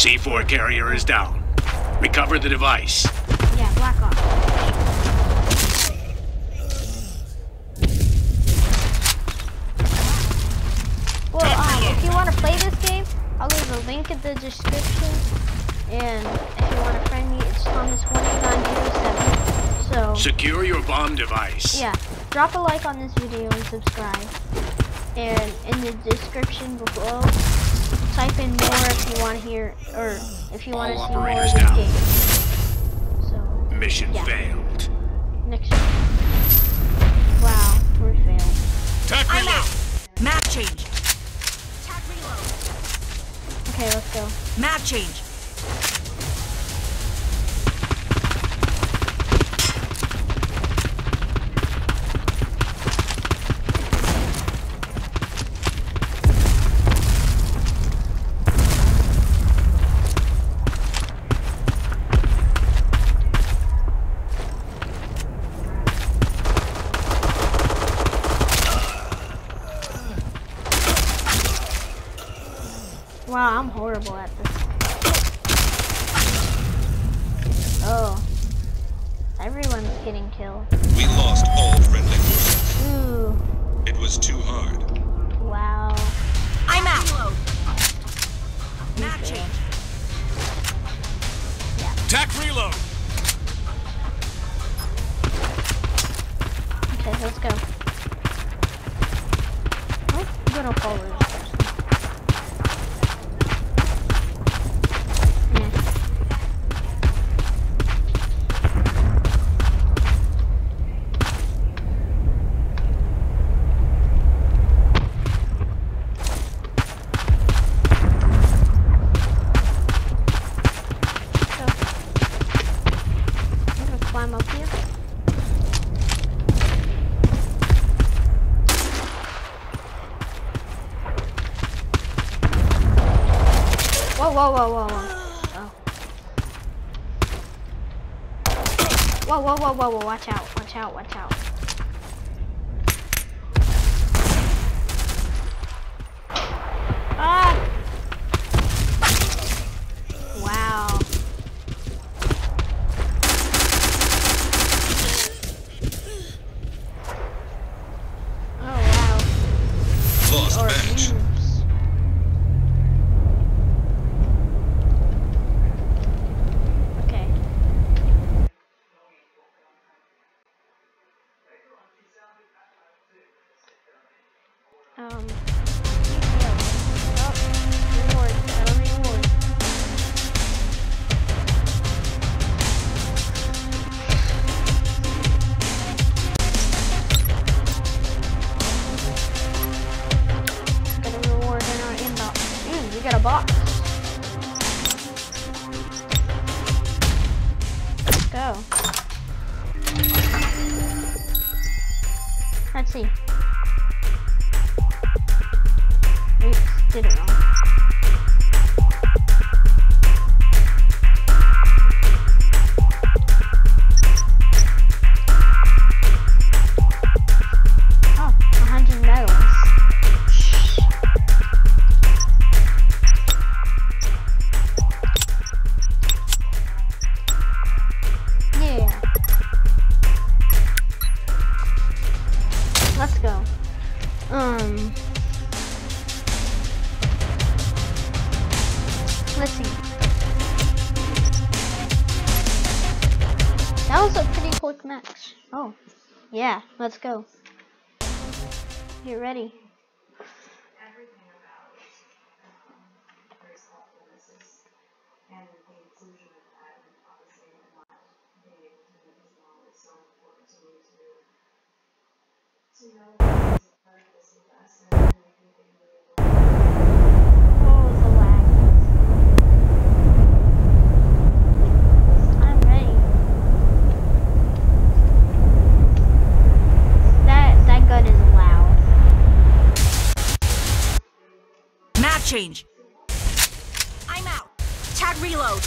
C4 carrier is down. Recover the device. Yeah, Black Ops. Well, um, if you want to play this game, I'll leave a link in the description. And if you want to friend me, it's Thomas18907. So, Secure your bomb device. yeah, drop a like on this video and subscribe. And in the description below, type in more if you want to hear, or if you want to see more of operators this down. game. So, Mission Yeah. failed. next one. Wow, we failed. Tac I'm reload. out. Map change. Tac reload. Okay, let's go. Map change. Wow, I'm horrible at this. Oh. Everyone's getting killed. We lost all friendly forces. Ooh. It was too hard. Wow. I'm out. Reload. Map change. Tac reload. Okay, let's go. I'm gonna follow this person. Yeah. So, I'm gonna climb up here. Whoa, whoa, whoa, whoa. Oh. Whoa, whoa, whoa, whoa, whoa, watch out, watch out, watch out. Ah! Wow. Oh, wow. Lost Or match. oops. Okay. Um. 这种，然。Pretty quick. Oh, yeah. Let's go. Get ready. Oh, that change. I'm out. Chad, reload.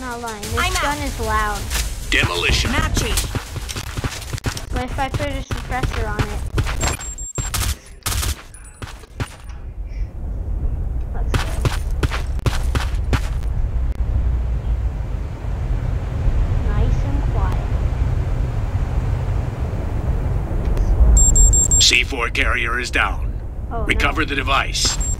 Not lying. This I'm gun out. is loud. Demolition. Map change. What if I put a suppressor on it? C4 carrier is down. Oh, Recover no. the device.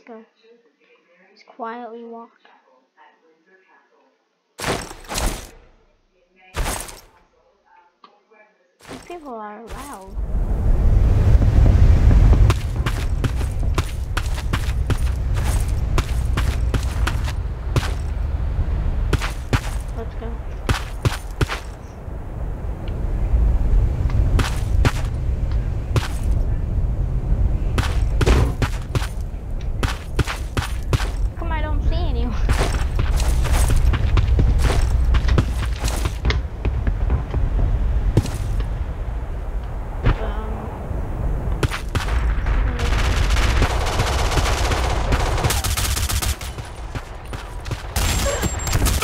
Let's go. Just quietly walk. These people are loud. Let's go. Come, I don't see anyone.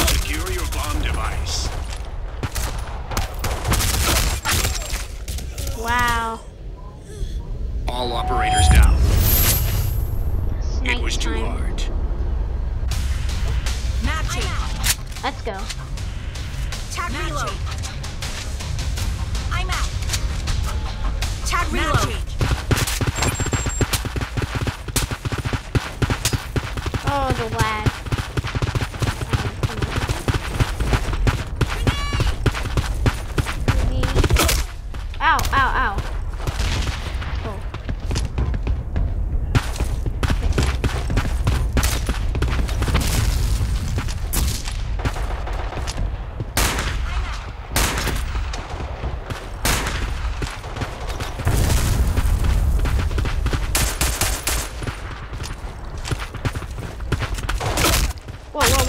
Secure your bomb device. Wow. All operators down. Snake It was too time. hard. Map change. Let's go. Tac reload. I'm out. Tac reload. Oh, the lag. Ow, ow, ow. Oh.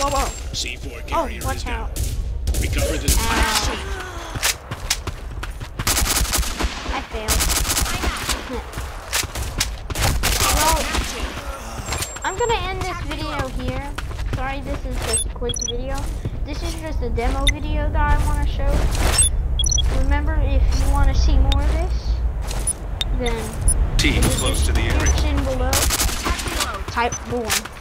Whoa, whoa, whoa, whoa. C4 Oh, carrier watch is down. out. Recover the device. Ow. I failed. well, I'm gonna end this video here. Sorry, this is just a quick video. This is just a demo video that I want to show. Remember, if you want to see more of this, then Team close to the area. below, type more.